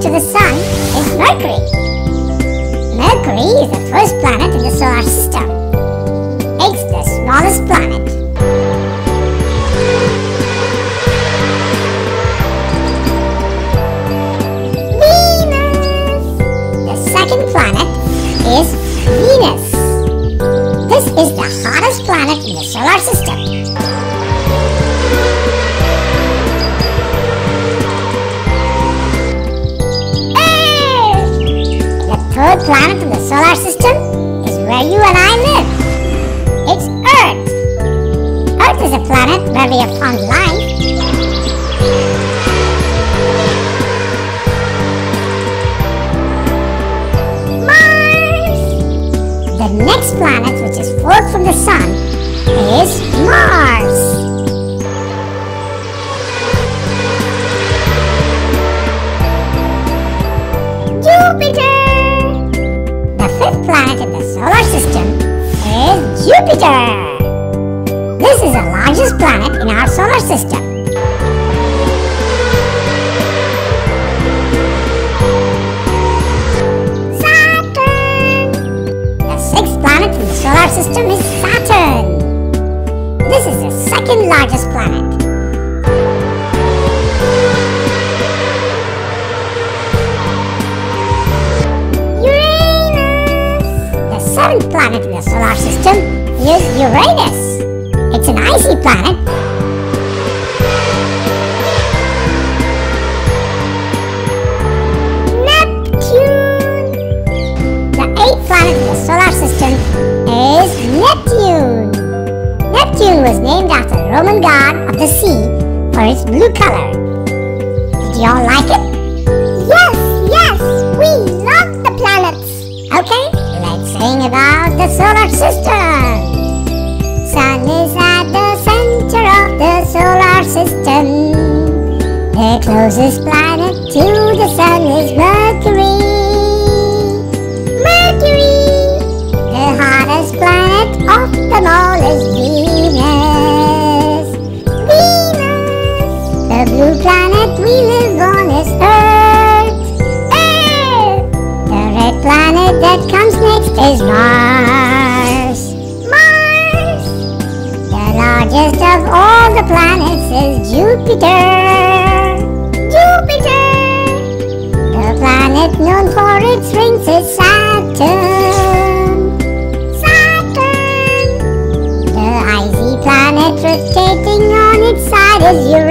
to the Sun is Mercury. Mercury is the first planet in the solar system. It's the smallest planet The planet in the solar system is where you and I live. It's Earth. Earth is a planet where we have found life. Mars! The next planet, which is fourth from the Sun, is Mars. Jupiter. This is the largest planet in our solar system. Saturn! The sixth planet in the solar system is Saturn. This is the second largest planet. Uranus! The seventh planet in the solar system Uranus. It's an icy planet. Neptune! The eighth planet in the solar system is Neptune. Neptune was named after the Roman god of the sea for its blue color. Did you all like it? The closest planet to the sun is Mercury. Mercury! The hottest planet of them all is Venus. Venus! The blue planet we live on is Earth. Earth! The red planet that comes next is Mars. Mars! The largest of all the planets is Jupiter. planet known for its rings is Saturn. Saturn! The icy planet rotating on its side is Uranus.